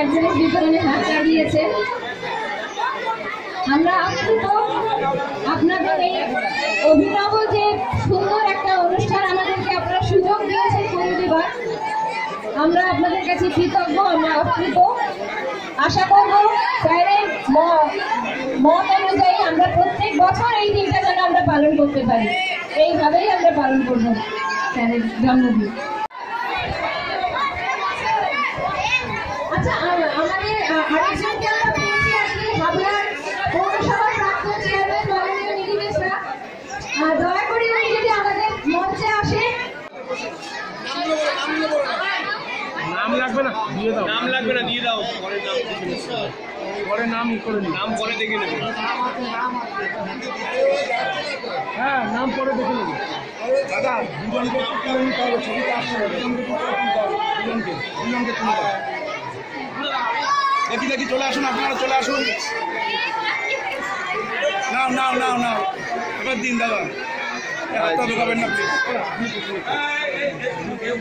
Cadbury's বিতরণে হাত লাগিয়েছেন আমরা আপ্লুত। আপনাদের এই অভিনব যে সুন্দর একটা অনুষ্ঠান আমাদেরকে আপনারা সুযোগ দিয়েছেন করে দেবার। আমরা আপনাদের কাছে কৃতজ্ঞ, আমরা আপ্লুত। আশা করব ম- মত অনুযায়ী আমরা প্রত্যেক বছর এই দিনটা যেন আমরা পালন করতে পারি। এইভাবেই আমরা পালন করব। স্যারের জন্মদিন আচ্ছা আ- আমাদের আ- আরেকজনকে আমরা পেয়েছি আজকে হাবড়ার পৌরসভার প্রাক্তন চেয়ারম্যান মাননীয় নিধি মিশ্রা আ, দয়া করে উনি যদি আমাদের মঞ্চে আসে নাম লাগবে না দিয়ে দাও। নাম লাগবে না দিয়ে দাও। পরে নাম পরে নাম করে নাম পরে দেখে নেবে। হ্যাঁ নাম পরে দেখে নেব। দাদা দুজনকে তুলে হবে ছবিটা আসতে হবে দুজনকে দুজনকে দুজনকে তুলে দেখি দেখি চলে আসুন আপনারা চলে আসুন। নাও নাও নাও নাও। এবার দিন দাদা। হাতটা ঢোকাবেন না please। এই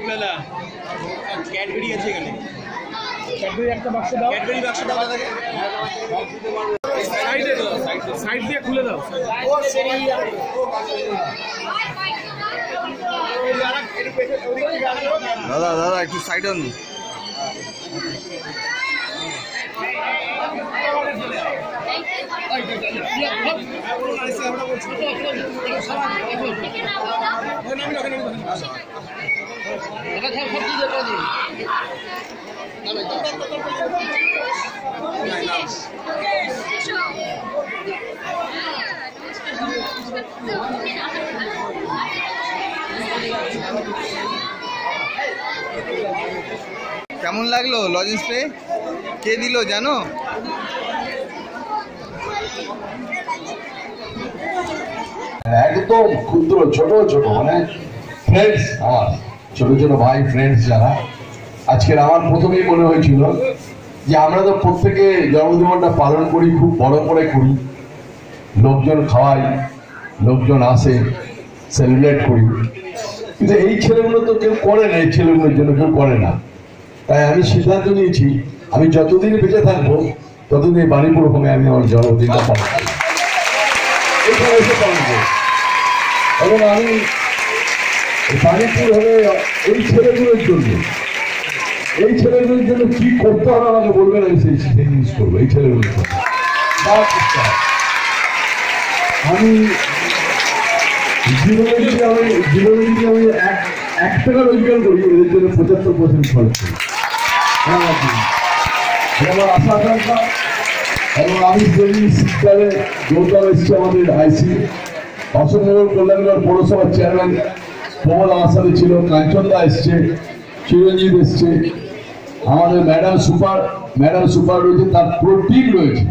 ভুলালা ক্যাডবেরি আছে এখানে ক্যাডবেরি একটা বাক্স দাও ক্যাডবেরি থাকে সাইডে সাইড দিয়ে খুলে দাও দাদা দাদা একটু সাইড হন কেমন লাগল লজেন্স স্প্রে কে দিল জানো? একদম ক্ষুদ্র ছোট ছোট মানে ফ্রেন্ডস আমার। ছোট ছোট ভাই ফ্রেন্ডস যারা, আজকের আমার প্রথমেই মনে হয়েছিল যে আমরা তো প্রত্যেকে জন্মদিনটা পালন করি, খুব বড় করে করি। লোকজন খাওয়াই, লোকজন আসে সেলিব্রেট করি। কিন্তু এই ছেলেগুলো তো কেউ করে না, এই ছেলেগুলোর জন্য কেউ করে না। তাই আমি সিদ্ধান্ত নিয়েছি, আমি যতদিন বেঁচে থাকব, ততদিন এই বাণীপুর হোমে আমি আমার জন্মদিনটা পালন করব। এবং আমি বাণীপুর হলে এই ছেলেগুলোর জন্য। এই ছেলেগুলোর জন্য কি করতে হবে আমাকে বলবেন আমি সেই জিনিস করব, এই ছেলেগুলোর। আমি আমি আমি এক জন্য পঁচাত্তর আমার আশা এবং আমি শীতকালে আমাদের আইসি। অশোকনগর, কল্যাণগড় পৌরসভার চেয়ারম্যান প্রবল আমার সাথে ছিল, কাঞ্চনদা এসছে, চিরঞ্জিত এসছে। আমাদের ম্যাডাম সুপার ম্যাডাম সুপার রয়েছে, তার পুরো টিম রয়েছে।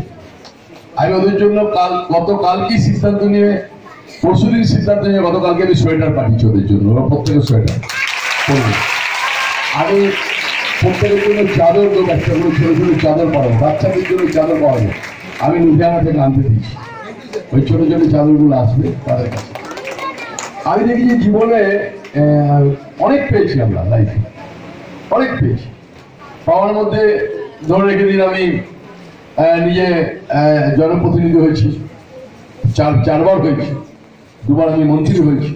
আমি ওদের জন্য কাল গতকালকেই সিদ্ধান্ত নিয়ে, পরশুদিন সিদ্ধান্ত নিয়ে গতকালকে আমি সোয়েটার পাঠিয়েছি ওদের জন্য, ওরা প্রত্যেকের সোয়েটার। আমি প্রত্যেকের জন্য চাদর দেবো, একটা করে ছোটো ছোটো চাদর পাবো বাচ্চাদের জন্য চাদর পাওয়া যায়। আমি লুধিয়ানা থেকে আনতে দিচ্ছি। ওই ছোটো ছোটো চাদরগুলো আসবে, তাদের কাছে। আমি দেখি যে জীবনে অনেক পেয়েছি আমরা লাইফে অনেক পেয়েছি। পাওয়ার মধ্যে ধরে রেখে দিন আমি নিজে জনপ্রতিনিধি হয়েছি। চার, চারবার হয়েছি। দুবার আমি মন্ত্রী হয়েছি।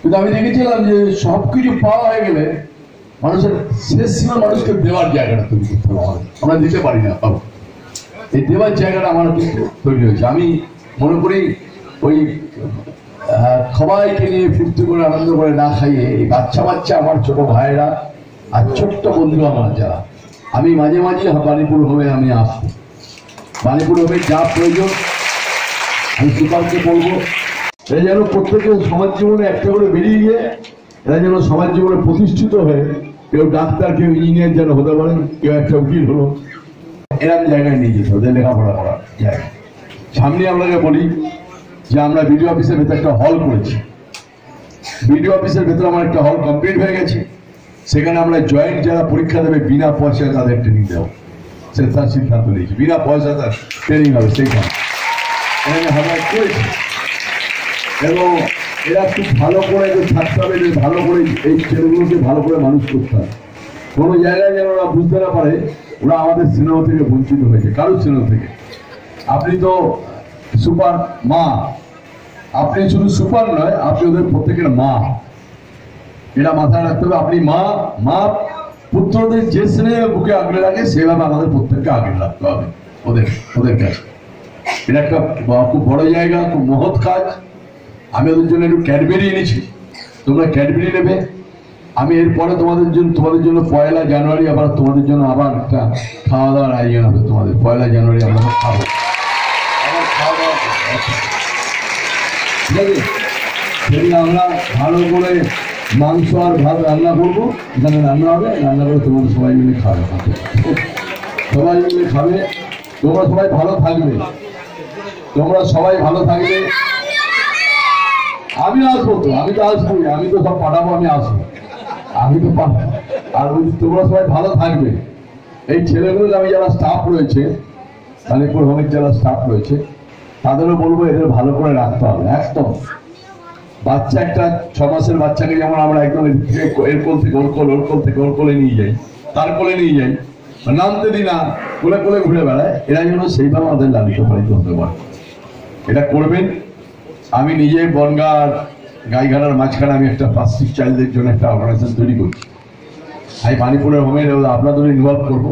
কিন্তু আমি দেখেছিলাম যে সব কিছু পাওয়া হয়ে গেলে মানুষের শেষ সীমা মানুষকে দেওয়ার জায়গাটা তৈরি করতে হবে। আমরা দিতে পারি না, পাবো। এই দেওয়ার জায়গাটা আমার কিন্তু তৈরি হয়েছে। আমি মনে করি ওই সবাইকে নিয়ে ফুর্তি করে আনন্দ করে না খাইয়ে এই বাচ্চা বাচ্চা আমার ছোট ভাইয়েরা আর ছোট্ট বন্ধু আমার যারা। আমি মাঝে মাঝে বাণীপুর হোমে আমি আসব। বাণীপুর হোমে যা প্রয়োজন, আমি সুপারকে বলব, এরা যেন প্রত্যেকের সমাজ জীবনে একটা করে বেরিয়ে গিয়ে, এরা যেন সমাজ জীবনে প্রতিষ্ঠিত হয়ে, কেউ ডাক্তার, কেউ ইঞ্জিনিয়ার যেন হতে পারে, কেউ একটা উকিল হলো। এরকম জায়গায় নিয়ে যেতে ওদের লেখাপড়া করার জায়গা। সামনে আপনাকে বলি যে আমরা বিডিও অফিসের ভেতরে একটা হল করেছি। বিডিও অফিসের ভেতরে আমার একটা হল কমপ্লিট হয়ে গেছে। সেখানে আমরা জয়েন্ট যারা পরীক্ষা দেবে, বিনা পয়সায় তাদের ট্রেনিং দেবো। সে তার সিদ্ধান্ত নিয়েছি। বিনা পয়সা তার ট্রেনিং হবে সেইখানে আমরা করেছি। এবং এরা খুব ভালো করে থাকতে হবে, যে ভালো করে এই ছেলেগুলোকে ভালো করে মানুষ করতে হবে। কোনো জায়গায় যেন ওরা বুঝতে না পারে, ওরা আমাদের সিনেমা থেকে বঞ্চিত হয়েছে। কারোর সিনেমা থেকে। আপনি তো সুপার মা আপনি শুধু সুপার নয়, আপনি ওদের প্রত্যেকের মা। এটা মাথায় রাখতে হবে, আপনি মা মা, পুত্রদের যে স্নেহে বুকে আগলে রাখে, সেভাবে আমাদের প্রত্যেককে আগলে রাখতে হবে, ওদের ওদের কাছে। এটা একটা খুব বড় জায়গা, খুব মহৎ কাজ। আমি ওদের জন্য একটু ক্যাডবেরি এনেছি। তোমরা ক্যাডবেরি নেবে। আমি এরপরে তোমাদের জন্য তোমাদের জন্য পয়লা জানুয়ারি আবার তোমাদের জন্য আবার একটা খাওয়া দাওয়ার আয়োজন হবে তোমাদের। পয়লা জানুয়ারি আমরা খাব আবার খাওয়া দাওয়া করব। আচ্ছা। আমরা ভালো করে মাংস আর ভাত রান্না করব। এখানে রান্না হবে, রান্না করে তোমাদের সবাই মিলে খাবে। সবাই মিলে খাবে। তোমরা সবাই ভালো থাকবে। তোমরা সবাই ভালো থাকবে। আমি আসব তো, আমি তো আসব, আমি তো সব পাঠাবো, আমি আসব। আমি তো পাঠাবো আর বলছি তোমরা সবাই ভালো থাকবে। এই ছেলেগুলো, আমি যারা স্টাফ রয়েছে কালীপুর হোমের যারা স্টাফ রয়েছে তাদেরও বলব এদের ভালো করে রাখতে হবে, একদম। বাচ্চা একটা ছ মাসের বাচ্চাকে যেমন আমরা একদম এর কোল থেকে, ওর কোল ওর কোল থেকে, ওর কোলে নিয়ে যাই, তার কোলে নিয়ে যাই নামতে দিই না, কোলে কোলে ঘুরে বেড়ায়, এরা যেন সেইভাবে আমাদের লালিত পালিত হতে পারে। এটা করবেন, আমি নিজে বনগার গাইঘাটার মাঝখানে আমি একটা প্লাস্টিক চাইল্ডদের জন্য একটা অর্গানাইজেশন তৈরি করছি। আমি মানিপুরের হোমে আপনাদের ইনভলভ করব।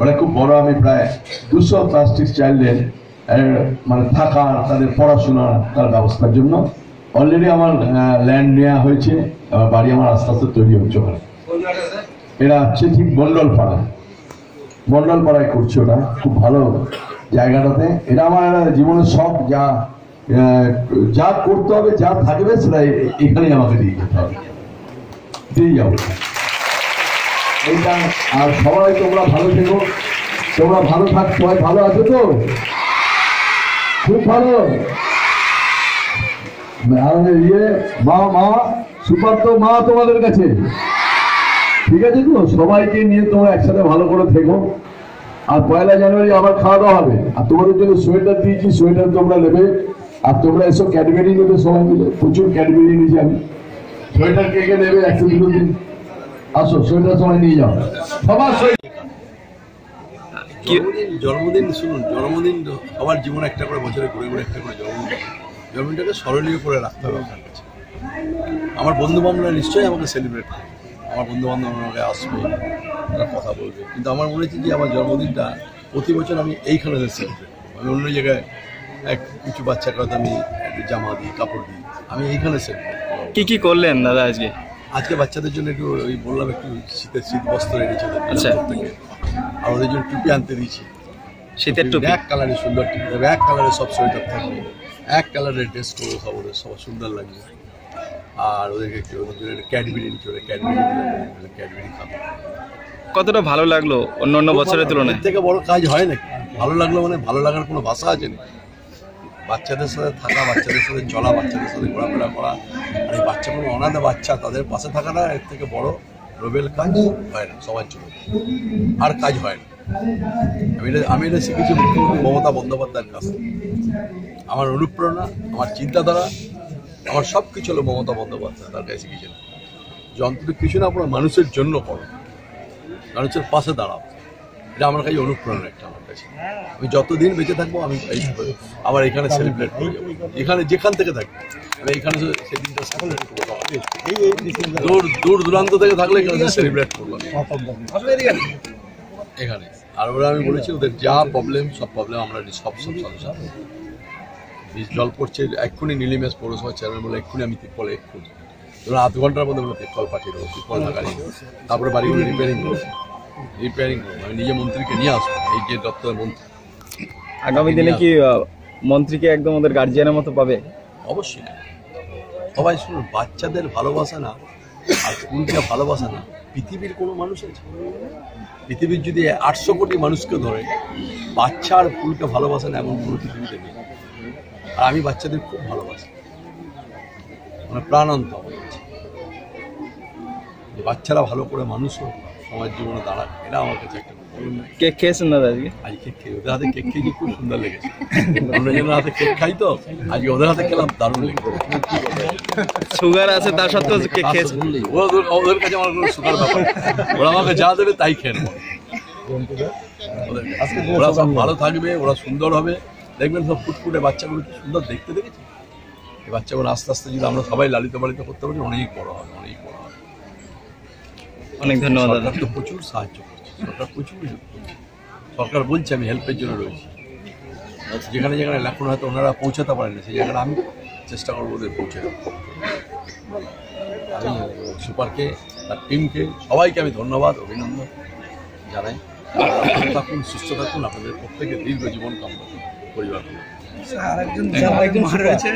ওটা খুব বড়, আমি প্রায় দুশো প্লাস্টিক চাইল্ডের মানে থাকা তাদের পড়াশোনা তার ব্যবস্থার জন্য। অলরেডি আমার ল্যান্ড নেওয়া হয়েছে আমার বাড়ি আমার আস্তে আস্তে তৈরি হচ্ছে ওখানে। এরা হচ্ছে ঠিক মন্ডল পাড়া মন্ডল পাড়ায় করছে ওটা খুব ভালো জায়গাটাতে। এটা আমার জীবনের শখ যা যা করতে হবে যা থাকবে সেটা এখানেই আমাকে দিয়ে যেতে হবে। দিয়ে যাব। এইটা আর সবাই তোমরা ভালো থেকো। তোমরা ভালো থাক সবাই ভালো আছো তো? খুব ইয়ে মা মা, সুপার তো মা তোমাদের কাছে। ঠিক আছে তো? সবাইকে নিয়ে তোমরা একসাথে ভালো করে থেকো। আর পয়লা জানুয়ারি আবার খাওয়া দাওয়া হবে। আর তোমাদের জন্য সোয়েটার দিয়েছি, সোয়েটার তোমরা নেবে। আর তোমরা এসব ক্যাডবেরি নেবে সবাই মিলে। প্রচুর ক্যাডবেরি নিয়েছি আমি। সোয়েটার কে কে নেবে একশো দুটো দিন? আসো, সোয়েটার সময় নিয়ে যাও। সবার জন্মদিন জন্মদিন শুনুন জন্মদিন সবার জীবনে একটা করে বছরে ঘুরে ঘুরে একটা করে জন্মদিন জন্মদিনটাকে স্মরণীয় করে রাখতে হবে আপনার কাছে। আমার বন্ধু বান্ধবরা নিশ্চয়ই আমাকে সেলিব্রেট করবে। আমার বন্ধু বান্ধব আমাকে আসবে তারা কথা বলবে। কিন্তু আমার মনে হচ্ছে যে আমার জন্মদিনটা প্রতি বছর আমি এইখানে সেলিব্রেট আমি অন্য জায়গায় এক কিছু বাচ্চাকে হয়তো আমি জামা দিই কাপড় দিই আমি এইখানে সেলিব্রেট কী কী করলেন দাদা আজকে? আজকে বাচ্চাদের জন্য একটু ওই বললাম একটু শীতের শীত বস্ত্র এনেছে ওদের আচ্ছা। আর ওদের জন্য টুপি আনতে দিয়েছি। শীতের টুপি এক কালারের সুন্দর টুপি দেবে এক কালারের সব সোয়েটার থাকবে। এক কালারের ড্রেস করব সব ওদের সব সুন্দর লাগবে। আর ওদেরকে একটু ওদের জন্য ক্যাডবেরি নিচ্ছে ক্যাডবেরি ক্যাডবেরি খাবে। কতটা ভালো লাগল অন্য অন্য বছরের তুলনায়? থেকে বড় কাজ হয় নাকি ভালো লাগল মানে ভালো লাগার কোনো ভাষা আছে নাকি বাচ্চাদের সাথে থাকা বাচ্চাদের সাথে চলা বাচ্চাদের সাথে ঘোরাফেরা করা আর এই বাচ্চাগুলো অনাথ বাচ্চা তাদের পাশে থাকাটা এর থেকে বড় রোবেল কাজ হয় না, সবার জন্য। আর কাজ হয় না। আমি এটা আমি এটা শিখেছি মুখ্যমন্ত্রী মমতা বন্দ্যোপাধ্যায়ের কাছ থেকে। আমার অনুপ্রেরণা, আমার চিন্তাধারা, আমার সব কিছু হলো মমতা বন্দ্যোপাধ্যায়, তার কাছে শিখেছিলাম। যে অন্তত কিছু না আপনার মানুষের জন্য করো। মানুষের পাশে দাঁড়াও। এটা আমার কাছে অনুপ্রেরণা একটা আমার কাছে। আমি যতদিন বেঁচে থাকব, আমি আবার এখানে সেলিব্রেট করে যাব। এখানে যেখান থেকে থাকি আমি এখানে সেই সেলিব্রেট করব। দূর দূর দূরান্ত থেকে থাকলে এখানে সেলিব্রেট করব আমি। এখানে। আর ওরা আমি বলেছি, ওদের যা প্রবলেম সব প্রবলেম আমরা সব সব সলিউশন জল পড়ছে এক্ষুনি নীলিমেশ পৌরসভা চেয়ারম্যান বলে, এক্ষুনি আমি বলে এক্ষুনি ধরুন আধ ঘণ্টার মধ্যে বলে কল পাঠিয়ে দেবো কল গাড়ি তারপরে বাড়িগুলো রিপেয়ারিং করব। রিপেয়ারিং করব আমি নিজে মন্ত্রীকে নিয়ে আসব এই যে দপ্তরের মন্ত্রী। আগামী দিনে কি মন্ত্রীকে একদম ওদের গার্জিয়ানের মতো পাবে? অবশ্যই। সবাই শুনুন বাচ্চাদের ভালোবাসা না আর স্কুলকে ভালোবাসা না পৃথিবীর কোনো মানুষ আছে পৃথিবীর যদি আটশো কোটি মানুষকে ধরে বাচ্চা আর ফুলকে ভালোবাসে না এমন কোনো পৃথিবীতে নেই। আর আমি বাচ্চাদের খুব ভালোবাসি। মানে প্রাণান্ত আমার বাচ্চারা ভালো করে মানুষ হোক সমাজ জীবনে দাঁড়াক এটা আমার কাছে একটা কেক খেয়েছেন দাদা আজকে? আজকে খেয়ে ওদের হাতে কেক খেয়ে খুব সুন্দর লেগেছে। আমরা যেন হাতে কেক খাই তো আজকে ওদের হাতে খেলাম দারুণ লেগেছে। সুগার আছে তা সত্ত্বেও কেক বললেই। ওদের ওদের কাছে আমার কোনো সুগার ব্যাপার ওরা আমাকে যা দেবে তাই খেয়ে নেব। ওরা সব ভালো থাকবে ওরা সুন্দর হবে। দেখবেন সব ফুটফুটে বাচ্চাগুলো কি সুন্দর দেখতে দেখেছি? এই বাচ্চাগুলো আস্তে আস্তে যদি আমরা সবাই লালিত পালিত করতে পারি অনেক বড় হবে অনেক অনেক ধন্যবাদ দাদা। তো প্রচুর সাহায্য করছে। সরকার প্রচুর সরকার বলছে আমি হেল্পের জন্য রয়েছি। যেখানে যেখানে লেখন হয়তো ওনারা পৌঁছাতে পারেন না সেই জায়গাটা আমি চেষ্টা করব ওদের পৌঁছে দেবো আমি সুপারকে তার টিমকে সবাইকে আমি ধন্যবাদ অভিনন্দন জানাই। থাকুন সুস্থ থাকুন আপনাদের প্রত্যেকে দীর্ঘ জীবন কামনা করি। পরিবার আরেকজন আরেকজন রয়েছে